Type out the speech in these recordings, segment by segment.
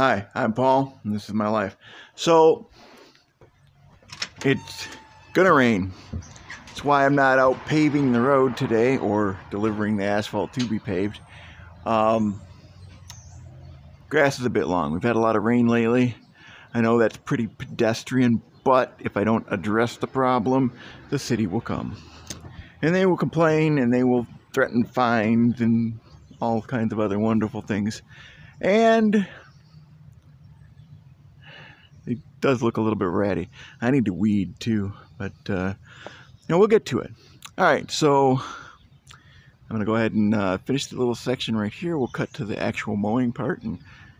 Hi, I'm Paul, and this is my life. So, it's gonna rain. That's why I'm not out paving the road today or delivering the asphalt to be paved. Um, grass is a bit long. We've had a lot of rain lately. I know that's pretty pedestrian, but if I don't address the problem, the city will come. And they will complain and they will threaten fines and all kinds of other wonderful things. And it does look a little bit ratty. I need to weed too, but uh, you know, we'll get to it. All right, so I'm gonna go ahead and uh, finish the little section right here. We'll cut to the actual mowing part, and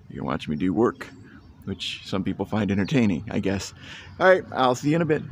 you can watch me do work, which some people find entertaining, I guess. All right, I'll see you in a bit.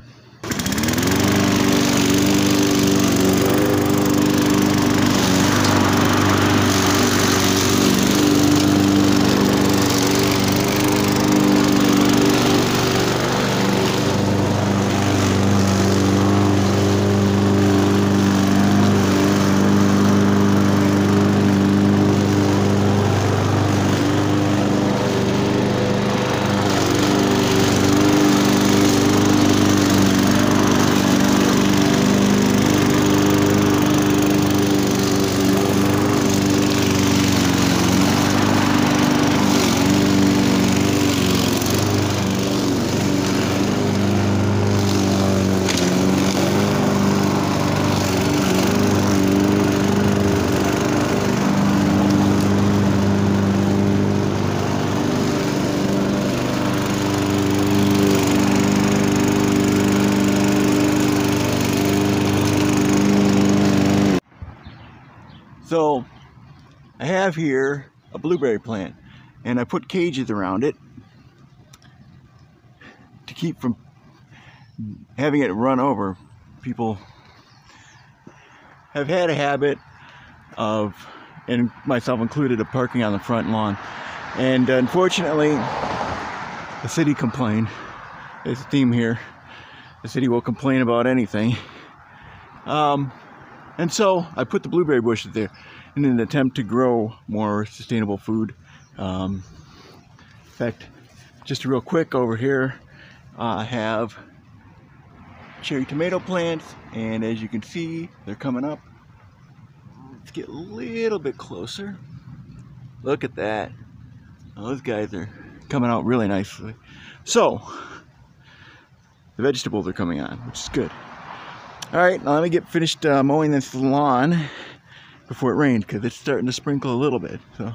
So I have here a blueberry plant and I put cages around it to keep from having it run over. People have had a habit of, and myself included, of parking on the front lawn. And unfortunately, the city complained. There's a theme here. The city will complain about anything. Um, and so I put the blueberry bushes there in an attempt to grow more sustainable food. Um, in fact, just real quick over here, I have cherry tomato plants, and as you can see, they're coming up. Let's get a little bit closer. Look at that. Those guys are coming out really nicely. So, the vegetables are coming on, which is good. All right, now let me get finished uh, mowing this lawn before it rains because it's starting to sprinkle a little bit. So